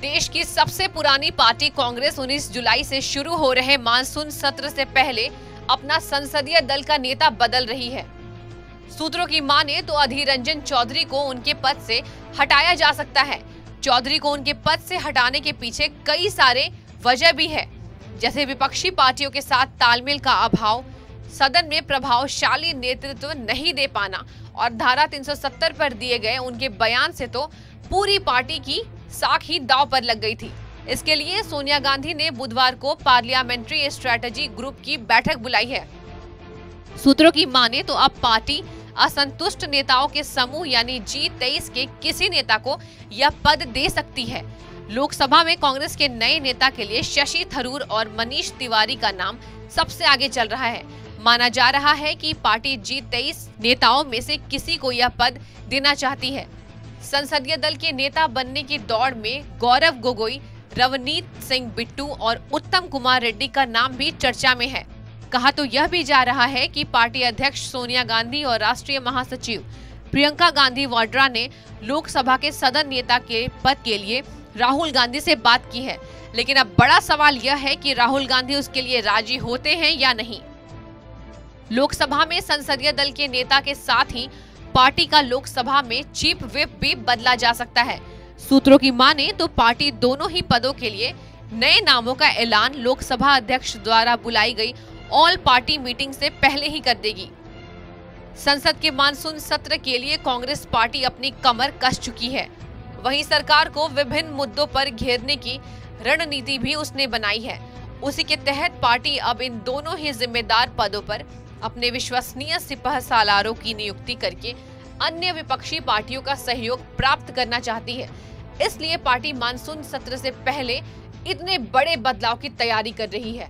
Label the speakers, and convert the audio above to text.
Speaker 1: देश की सबसे पुरानी पार्टी कांग्रेस 19 जुलाई से शुरू हो रहे मानसून सत्र से पहले अपना संसदीय दल का नेता बदल रही है। सूत्रों की माने तो अधीर रंजन चौधरी को उनके पद से हटाया जा सकता है। चौधरी को उनके पद से हटाने के पीछे कई सारे वजह भी है। जैसे विपक्षी पार्टियों के साथ तालमेल का अभाव, सदन में प्रभावशाली नेतृत्व नहीं दे पाना और धारा 370 पर दिए गए उनके बयान से तो पूरी पार्टी की साख ही दाव पर लग गई थी। इसके लिए सोनिया गांधी ने बुधवार को पार्लियामेंट्री स्ट्रेटजी ग्रुप की बैठक बुलाई है। सूत्रों की माने तो अब पार्टी असंतुष्ट नेताओं के समूह यानी जी तेईस के किसी नेता को यह पद दे सकती है। लोकसभा में कांग्रेस के नए नेता के लिए शशि थरूर और मनीष तिवारी का नाम सबसे आगे चल रहा है। माना जा रहा है कि पार्टी जी तेईस नेताओं में से किसी को यह पद देना चाहती है। संसदीय दल के नेता बनने की दौड़ में गौरव गोगोई, रवनीत सिंह बिट्टू और उत्तम कुमार रेड्डी का नाम भी चर्चा में है। कहा तो यह भी जा रहा है कि पार्टी अध्यक्ष सोनिया गांधी और राष्ट्रीय महासचिव प्रियंका गांधी वाड्रा ने लोकसभा के सदन नेता के पद के लिए राहुल गांधी से बात की है। लेकिन अब बड़ा सवाल यह है कि राहुल गांधी उसके लिए राज़ी होते हैं या नहीं। लोकसभा में संसदीय दल के नेता के साथ ही पार्टी का लोकसभा में चीफ विप भी बदला जा सकता है। सूत्रों की माने तो पार्टी दोनों ही पदों के लिए नए नामों का ऐलान लोकसभा अध्यक्ष द्वारा बुलाई गई ऑल पार्टी मीटिंग से पहले ही कर देगी। संसद के मानसून सत्र के लिए कांग्रेस पार्टी अपनी कमर कस चुकी है। वहीं सरकार को विभिन्न मुद्दों पर घेरने की रणनीति भी उसने बनाई है। उसी के तहत पार्टी अब इन दोनों ही जिम्मेदार पदों पर अपने विश्वसनीय सिपह सालारों की नियुक्ति करके अन्य विपक्षी पार्टियों का सहयोग प्राप्त करना चाहती है। इसलिए पार्टी मानसून सत्र से पहले इतने बड़े बदलाव की तैयारी कर रही है।